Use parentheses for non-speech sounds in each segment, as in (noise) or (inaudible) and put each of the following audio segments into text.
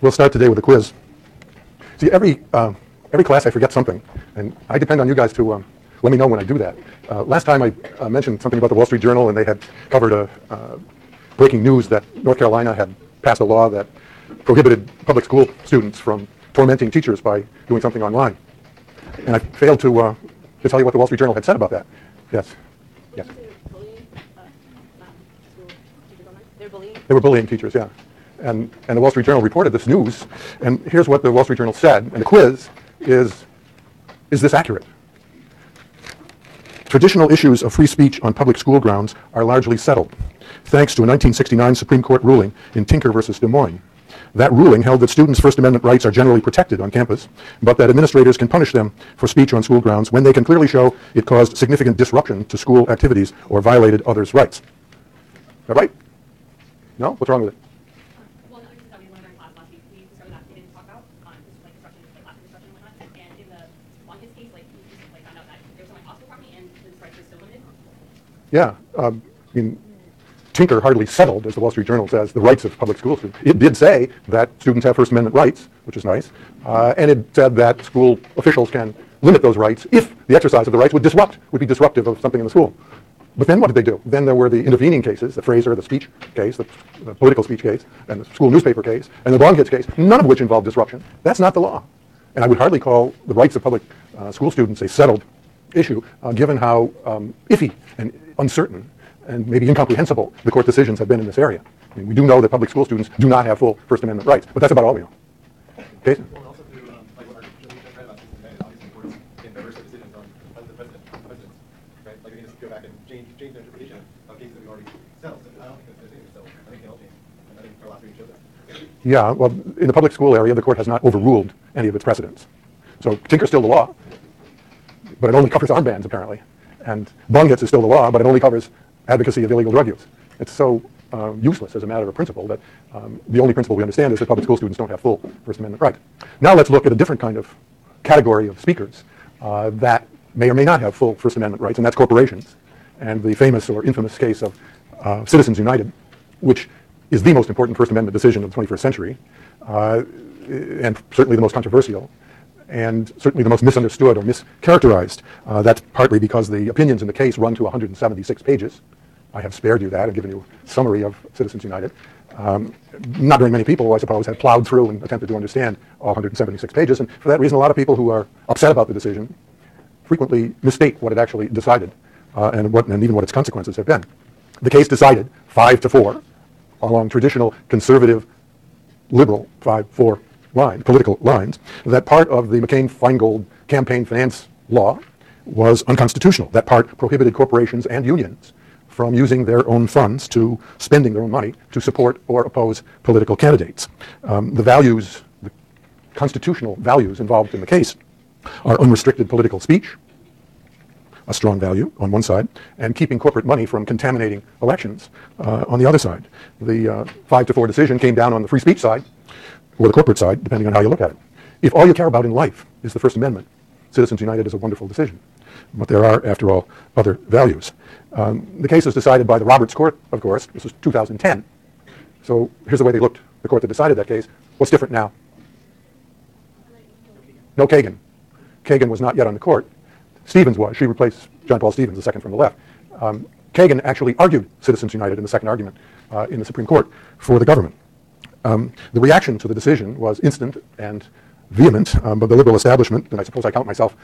We'll start today with a quiz. See, every, uh, every class I forget something, and I depend on you guys to um, let me know when I do that. Uh, last time I uh, mentioned something about the Wall Street Journal, and they had covered a uh, breaking news that North Carolina had passed a law that prohibited public school students from tormenting teachers by doing something online. And I failed to, uh, to tell you what the Wall Street Journal had said about that. Yes. Yes. They were bullying teachers, yeah. And, and the Wall Street Journal reported this news, and here's what the Wall Street Journal said, and the quiz is, is this accurate? Traditional issues of free speech on public school grounds are largely settled, thanks to a 1969 Supreme Court ruling in Tinker versus Des Moines. That ruling held that students' First Amendment rights are generally protected on campus, but that administrators can punish them for speech on school grounds when they can clearly show it caused significant disruption to school activities or violated others' rights. Is that right? No? What's wrong with it? Well, no, because that we learned during class last week, we discovered that we didn't talk about, um, this is like disruption, like classroom disruption and whatnot. And in the, on his case, like, he just like found out that there was something hospital property and his rights were still limited. Yeah, um, I mean, Tinker hardly settled, as the Wall Street Journal says, the rights of public school students. It did say that students have First Amendment rights, which is nice, uh, and it said that school officials can limit those rights if the exercise of the rights would disrupt, would be disruptive of something in the school. But then what did they do? Then there were the intervening cases, the Fraser, the speech case, the, the political speech case, and the school newspaper case, and the Bong Hits case, none of which involved disruption. That's not the law. And I would hardly call the rights of public uh, school students a settled issue, uh, given how um, iffy and uncertain and maybe incomprehensible the court decisions have been in this area. I mean, we do know that public school students do not have full First Amendment rights, but that's about all we know. Jason? Also through, um, like what our just read about Susan May, obviously courts can diverse their decisions on on the president, presidents, right? Like they can just go back and change, change interpretation of cases that we already settled. I don't think there's anything to settle. I think they all change. And I think our last reading showed that. Yeah, well, in the public school area, the court has not overruled any of its precedents. So Tinker's still the law, but it only covers armbands, apparently. And Bong Hits is still the law, but it only covers advocacy of illegal drug use. It's so uh, useless as a matter of principle that um, the only principle we understand is that public school students don't have full First Amendment rights. Now let's look at a different kind of category of speakers uh, that may or may not have full First Amendment rights, and that's corporations. And the famous or infamous case of uh, Citizens United, which is the most important First Amendment decision of the 21st century, uh, and certainly the most controversial, and certainly the most misunderstood or mischaracterized. Uh, that's partly because the opinions in the case run to 176 pages. I have spared you that and given you a summary of Citizens United. Um, not very many people, I suppose, have plowed through and attempted to understand all 176 pages, and for that reason, a lot of people who are upset about the decision frequently mistake what it actually decided uh, and, what, and even what its consequences have been. The case decided five to four along traditional conservative liberal 5-4 line, political lines, that part of the McCain-Feingold campaign finance law was unconstitutional. That part prohibited corporations and unions from using their own funds to spending their own money to support or oppose political candidates. Um, the values, the constitutional values involved in the case are unrestricted political speech, a strong value on one side, and keeping corporate money from contaminating elections uh, on the other side. The uh, five to four decision came down on the free speech side, or the corporate side, depending on how you look at it. If all you care about in life is the First Amendment, Citizens United is a wonderful decision. But there are, after all, other values. Um, the case was decided by the Roberts Court, of course. This was 2010. So here's the way they looked, the court that decided that case. What's different now? No Kagan. Kagan was not yet on the court. Stevens was. She replaced John Paul Stevens, the second from the left. Um, Kagan actually argued Citizens United in the second argument uh, in the Supreme Court for the government. Um, the reaction to the decision was instant and vehement, um, but the liberal establishment, and I suppose I count myself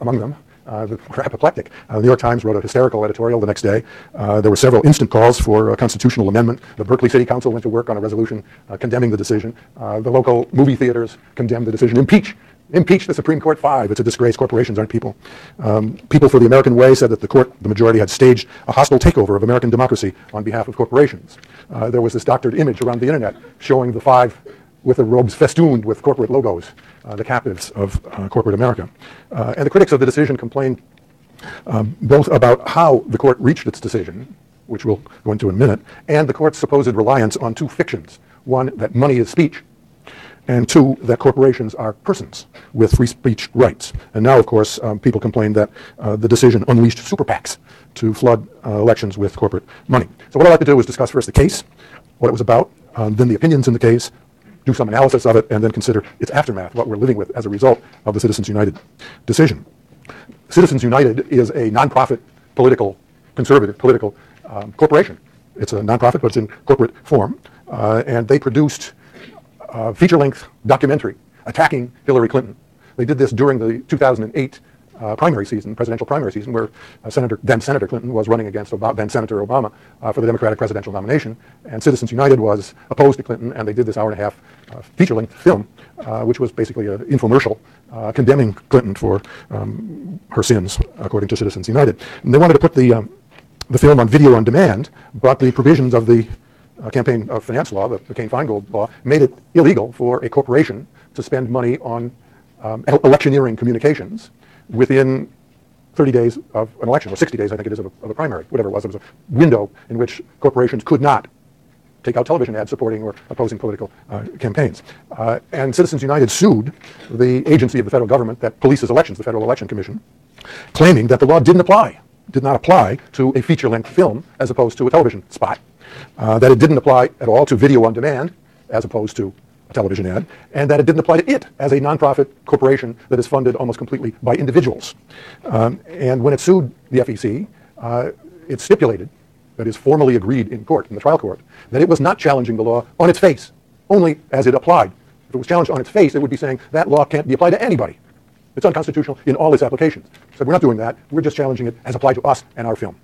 among them, uh, were (laughs) apoplectic. Uh, the New York Times wrote a hysterical editorial the next day. Uh, there were several instant calls for a constitutional amendment. The Berkeley City Council went to work on a resolution uh, condemning the decision. Uh, the local movie theaters condemned the decision. Impeach Impeach the Supreme Court five. It's a disgrace. Corporations aren't people. Um, people for the American Way said that the court, the majority, had staged a hostile takeover of American democracy on behalf of corporations. Uh, there was this doctored image around the internet showing the five with the robes festooned with corporate logos, uh, the captives of uh, corporate America. Uh, and the critics of the decision complained um, both about how the court reached its decision, which we'll go into in a minute, and the court's supposed reliance on two fictions. One, that money is speech, and two, that corporations are persons with free speech rights. And now, of course, um, people complain that uh, the decision unleashed super PACs to flood uh, elections with corporate money. So what I'd like to do is discuss first the case, what it was about, um, then the opinions in the case, do some analysis of it, and then consider its aftermath, what we're living with as a result of the Citizens United decision. Citizens United is a nonprofit political, conservative political um, corporation. It's a nonprofit, but it's in corporate form. Uh, and they produced a feature-length documentary attacking Hillary Clinton. They did this during the 2008 uh, primary season, presidential primary season, where uh, Senator, then Senator Clinton was running against then Senator Obama uh, for the Democratic presidential nomination, and Citizens United was opposed to Clinton, and they did this hour and a half uh, feature-length film, uh, which was basically an infomercial uh, condemning Clinton for um, her sins, according to Citizens United. And they wanted to put the um, the film on video on demand, but the provisions of the uh, campaign uh, finance law, the McCain-Feingold law, made it illegal for a corporation to spend money on um, electioneering communications within 30 days of an election, or 60 days, I think it is, of a, of a primary, whatever it was. It was a window in which corporations could not take out television ads supporting or opposing political uh, campaigns. Uh, and Citizens United sued the agency of the federal government that polices elections, the Federal Election Commission, claiming that the law didn't apply, did not apply to a feature-length film as opposed to a television spot, uh, that it didn't apply at all to video on demand as opposed to a television ad, and that it didn't apply to it as a nonprofit corporation that is funded almost completely by individuals. Um, and when it sued the FEC, uh, it stipulated, that is formally agreed in court, in the trial court, that it was not challenging the law on its face, only as it applied. If it was challenged on its face, it would be saying that law can't be applied to anybody. It's unconstitutional in all its applications. So we're not doing that. We're just challenging it as applied to us and our film.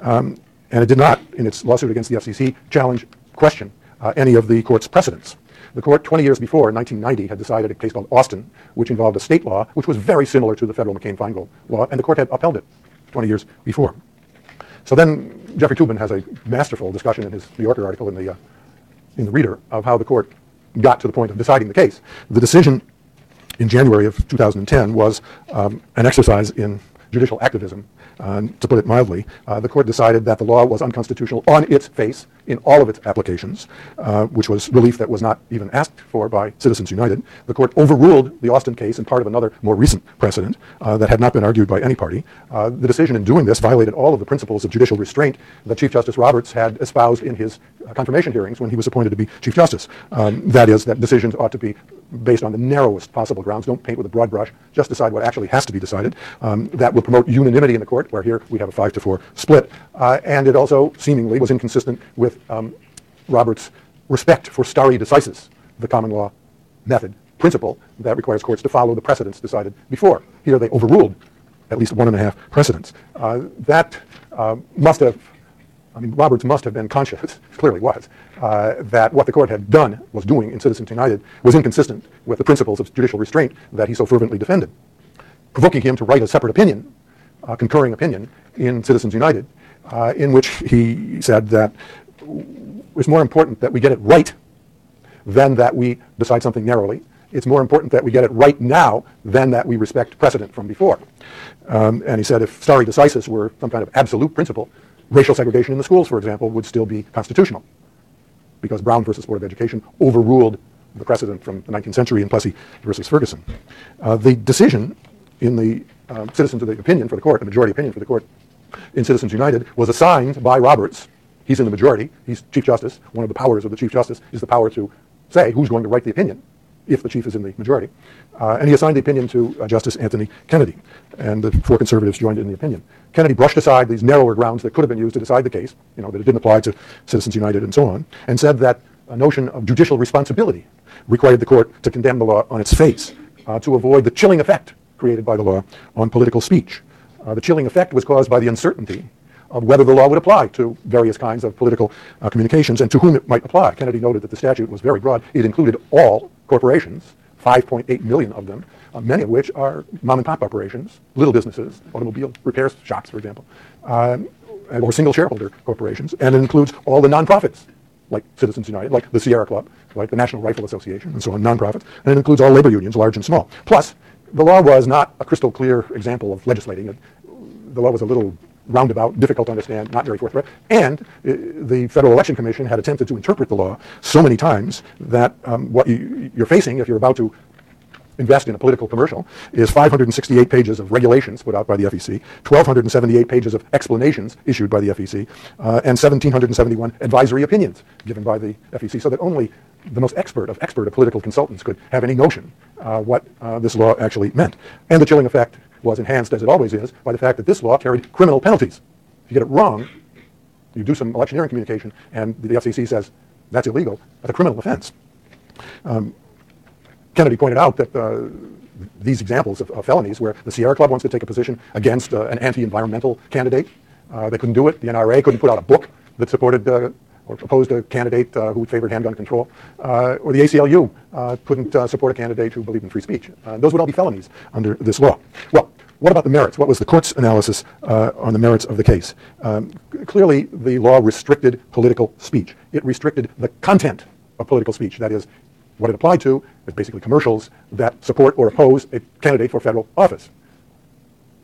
Um, and it did not, in its lawsuit against the FCC, challenge, question uh, any of the court's precedents. The court, 20 years before, in 1990, had decided a case called Austin, which involved a state law, which was very similar to the federal McCain-Feingold law, and the court had upheld it 20 years before. So then Jeffrey Toobin has a masterful discussion in his New Yorker article in the, uh, in the Reader of how the court got to the point of deciding the case. The decision in January of 2010 was um, an exercise in judicial activism. Uh, to put it mildly, uh, the court decided that the law was unconstitutional on its face in all of its applications, uh, which was relief that was not even asked for by Citizens United. The court overruled the Austin case and part of another more recent precedent uh, that had not been argued by any party. Uh, the decision in doing this violated all of the principles of judicial restraint that Chief Justice Roberts had espoused in his confirmation hearings when he was appointed to be Chief Justice. Um, that is, that decisions ought to be based on the narrowest possible grounds. Don't paint with a broad brush. Just decide what actually has to be decided. Um, that will promote unanimity in the court, where here we have a five to four split. Uh, and it also seemingly was inconsistent with um, Roberts' respect for stare decisis, the common law method principle that requires courts to follow the precedents decided before. Here they overruled at least one and a half precedents. Uh, that uh, must have I mean, Roberts must have been conscious, (laughs) clearly was, uh, that what the court had done, was doing in Citizens United, was inconsistent with the principles of judicial restraint that he so fervently defended, provoking him to write a separate opinion, a concurring opinion, in Citizens United, uh, in which he said that it's more important that we get it right than that we decide something narrowly. It's more important that we get it right now than that we respect precedent from before. Um, and he said if stare decisis were some kind of absolute principle, racial segregation in the schools, for example, would still be constitutional because Brown versus Board of Education overruled the precedent from the 19th century in Plessy versus Ferguson. Uh, the decision in the um, citizens of the opinion for the court, the majority opinion for the court in Citizens United, was assigned by Roberts. He's in the majority. He's Chief Justice. One of the powers of the Chief Justice is the power to say who's going to write the opinion if the chief is in the majority. Uh, and he assigned the opinion to uh, Justice Anthony Kennedy, and the four conservatives joined in the opinion. Kennedy brushed aside these narrower grounds that could have been used to decide the case, you know, that it didn't apply to Citizens United and so on, and said that a notion of judicial responsibility required the court to condemn the law on its face uh, to avoid the chilling effect created by the law on political speech. Uh, the chilling effect was caused by the uncertainty of whether the law would apply to various kinds of political uh, communications and to whom it might apply. Kennedy noted that the statute was very broad. It included all corporations, 5.8 million of them, uh, many of which are mom and pop operations, little businesses, automobile repair shops, for example, um, or single shareholder corporations, and it includes all the nonprofits, like Citizens United, like the Sierra Club, like the National Rifle Association, and so on, nonprofits, and it includes all labor unions, large and small. Plus, the law was not a crystal clear example of legislating. It, the law was a little roundabout, difficult to understand, not very forthright. And uh, the Federal Election Commission had attempted to interpret the law so many times that um, what you, you're facing if you're about to invest in a political commercial is 568 pages of regulations put out by the FEC, 1,278 pages of explanations issued by the FEC, uh, and 1,771 advisory opinions given by the FEC, so that only the most expert of expert of political consultants could have any notion uh, what uh, this law actually meant. And the chilling effect was enhanced, as it always is, by the fact that this law carried criminal penalties. If you get it wrong, you do some electioneering communication, and the FCC says that's illegal, that's a criminal offense. Um, Kennedy pointed out that uh, these examples of, of, felonies where the Sierra Club wants to take a position against uh, an anti-environmental candidate, uh, they couldn't do it. The NRA couldn't put out a book that supported uh, or opposed a candidate uh, who favored handgun control, uh, or the ACLU couldn't support a candidate who believed in free speech. those would all be felonies under this law. Well, what about the merits? What was the court's analysis on the merits of the case? Um, clearly, the law restricted political speech. It restricted the content of political speech. That is, what it applied to is basically commercials that support or oppose a candidate for federal office.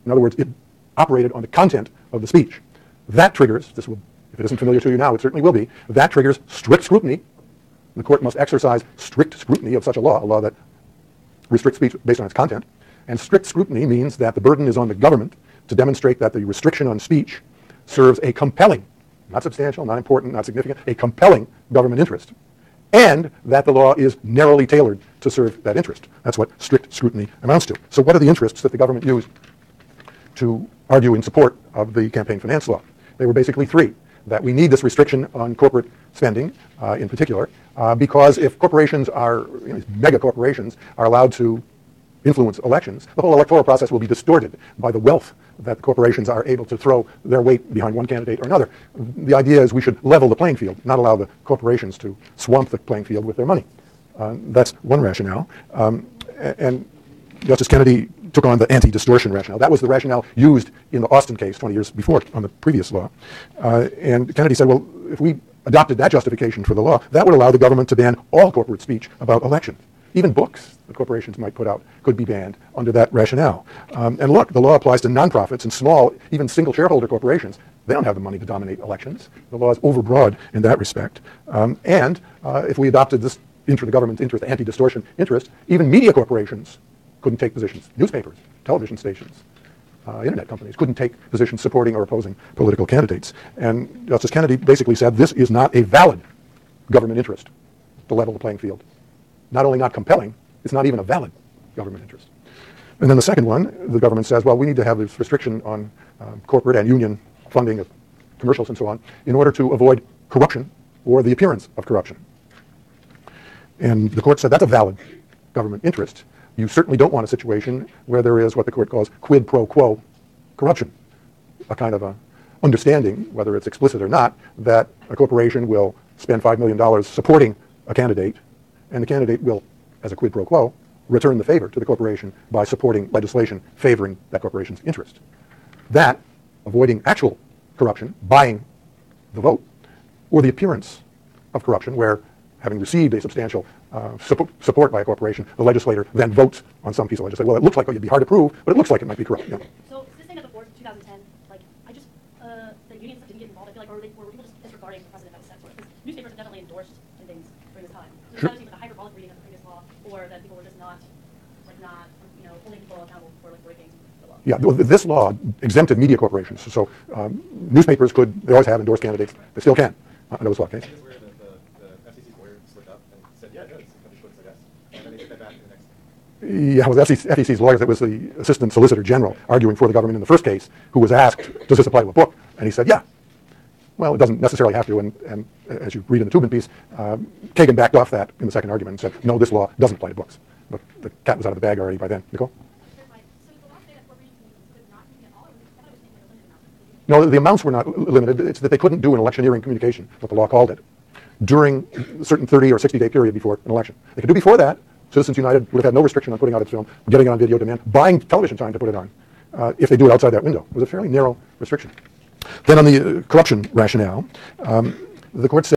In other words, it operated on the content of the speech. That triggers, this will, if it isn't familiar to you now, it certainly will be, that triggers strict scrutiny. The court must exercise strict scrutiny of such a law, a law that restricts speech based on its content. And strict scrutiny means that the burden is on the government to demonstrate that the restriction on speech serves a compelling, not substantial, not important, not significant, a compelling government interest and that the law is narrowly tailored to serve that interest. That's what strict scrutiny amounts to. So what are the interests that the government used to argue in support of the campaign finance law? They were basically three. That we need this restriction on corporate spending uh, in particular, uh, because if corporations are, you know, mega corporations are allowed to influence elections, the whole electoral process will be distorted by the wealth that the corporations are able to throw their weight behind one candidate or another. The idea is we should level the playing field, not allow the corporations to swamp the playing field with their money. Uh, that's one rationale. Um, and Justice Kennedy took on the anti-distortion rationale. That was the rationale used in the Austin case 20 years before on the previous law. Uh, and Kennedy said, well, if we adopted that justification for the law, that would allow the government to ban all corporate speech about elections. Even books the corporations might put out could be banned under that rationale. Um, and look, the law applies to nonprofits and small, even single shareholder corporations. They don't have the money to dominate elections. The law is overbroad in that respect. Um, and uh, if we adopted this inter the government's interest, anti-distortion interest, even media corporations couldn't take positions. Newspapers, television stations, uh, internet companies couldn't take positions supporting or opposing political candidates. And Justice Kennedy basically said this is not a valid government interest to level the playing field not only not compelling, it's not even a valid government interest. And then the second one, the government says, well, we need to have this restriction on um, corporate and union funding of commercials and so on in order to avoid corruption or the appearance of corruption. And the court said that's a valid government interest. You certainly don't want a situation where there is what the court calls quid pro quo corruption, a kind of a understanding, whether it's explicit or not, that a corporation will spend $5 million supporting a candidate and the candidate will, as a quid pro quo, return the favor to the corporation by supporting legislation favoring that corporation's interest. That, avoiding actual corruption, buying the vote, or the appearance of corruption, where having received a substantial uh, support by a corporation, the legislator then votes on some piece of legislation. Well, it looks like it'd be hard to prove, but it looks like it might be corrupt. Yeah. So this thing at the board 2010, like I just uh, the unions didn't get involved. I feel like, or, they, or were people just disregarding the precedent that was set for it? Because newspapers have definitely endorsed things during this time. So sure or that people were just not, like not, you know, holding people accountable for like breaking the law. Yeah, this law exempted media corporations. So um, newspapers could, they always have endorsed candidates. They still can under this law case. Yeah, it was FCC's lawyers. It was the Assistant Solicitor General arguing for the government in the first case who was asked, does this apply to a book? And he said, yeah, well, it doesn't necessarily have to, and, and as you read in the Toobin piece, uh, Kagan backed off that in the second argument and said, no, this law doesn't apply to books. But the cat was out of the bag already by then. Nicole? No, the amounts were not limited. It's that they couldn't do an electioneering communication, what the law called it, during a certain 30 or 60 day period before an election. They could do before that. Citizens United would have had no restriction on putting out its film, getting it on video demand, buying television time to put it on, uh, if they do it outside that window. It was a fairly narrow restriction. Then on the uh, corruption rationale, um, the court said